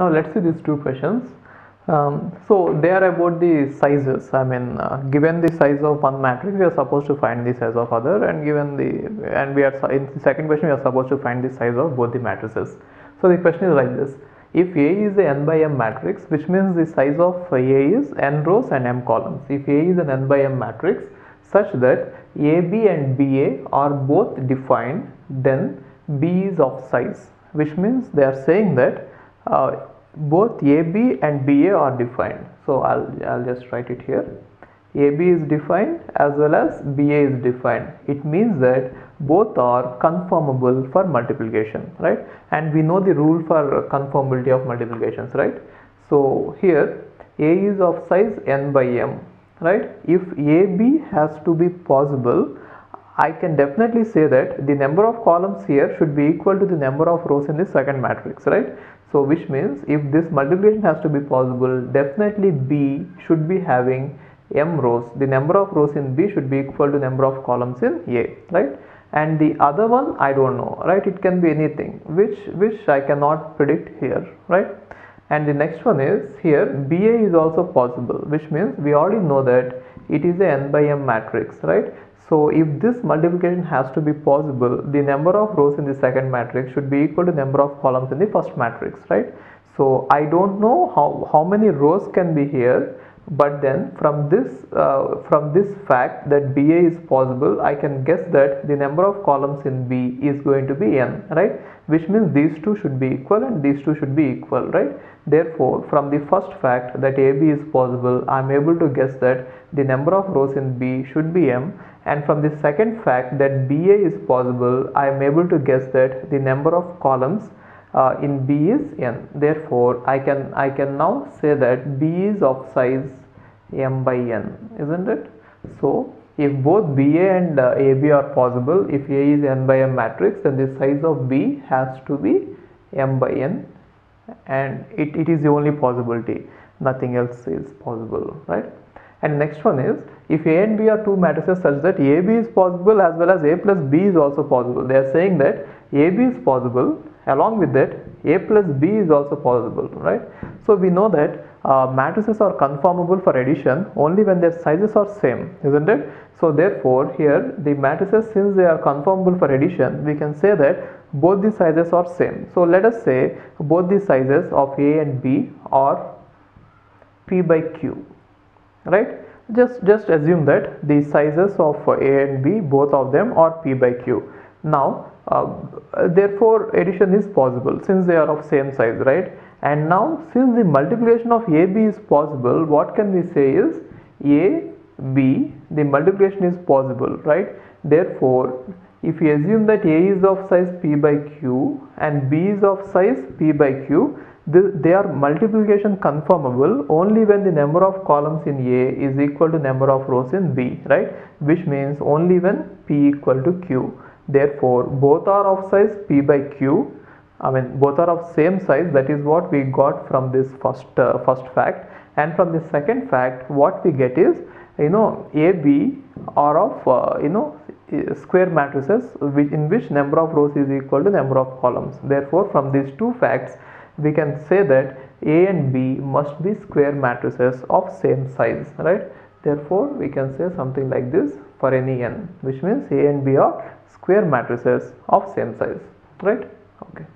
now let's see these two questions. Um, so they are about the sizes. I mean uh, given the size of one matrix we are supposed to find the size of other and given the and we are in the second question we are supposed to find the size of both the matrices. So the question is like this. If A is a n by m matrix which means the size of A is n rows and m columns. If A is an n by m matrix such that AB and BA are both defined then B is of size which means they are saying that uh, both AB and BA are defined. So I'll, I'll just write it here. AB is defined as well as BA is defined. It means that both are conformable for multiplication, right? And we know the rule for conformability of multiplications, right? So here A is of size n by m, right? If AB has to be possible, I can definitely say that the number of columns here should be equal to the number of rows in the second matrix, right? So which means if this multiplication has to be possible, definitely B should be having m rows. The number of rows in B should be equal to number of columns in A, right? And the other one I don't know, right? It can be anything which which I cannot predict here, right? And the next one is here BA is also possible, which means we already know that it is a n by m matrix, right? So if this multiplication has to be possible, the number of rows in the second matrix should be equal to the number of columns in the first matrix, right? So I don't know how, how many rows can be here, but then from this uh, from this fact that BA is possible, I can guess that the number of columns in B is going to be n, right? Which means these two should be equal and these two should be equal, right? Therefore, from the first fact that AB is possible, I am able to guess that the number of rows in B should be m and from the second fact that BA is possible I am able to guess that the number of columns uh, in B is n. Therefore I can I can now say that B is of size m by n isn't it? So if both BA and uh, AB are possible if A is n by m matrix then the size of B has to be m by n and it, it is the only possibility. Nothing else is possible right and next one is if A and B are two matrices such that AB is possible as well as A plus B is also possible. They are saying that AB is possible along with that A plus B is also possible, right? So we know that uh, matrices are conformable for addition only when their sizes are same, isn't it? So therefore here the matrices since they are conformable for addition we can say that both the sizes are same. So let us say both the sizes of A and B are P by Q right? Just just assume that the sizes of a and b both of them are p by q. Now uh, therefore addition is possible since they are of same size right? And now since the multiplication of ab is possible what can we say is a b the multiplication is possible right? Therefore if we assume that a is of size p by q and b is of size p by q they are multiplication conformable only when the number of columns in A is equal to number of rows in B, right? Which means only when P equal to Q. Therefore, both are of size P by Q. I mean, both are of same size. That is what we got from this first uh, first fact. And from the second fact, what we get is, you know, A, B are of, uh, you know, Uh, square matrices which in which number of rows is equal to number of columns. Therefore, from these two facts, we can say that A and B must be square matrices of same size, right? Therefore, we can say something like this for any n, which means A and B are square matrices of same size, right? Okay.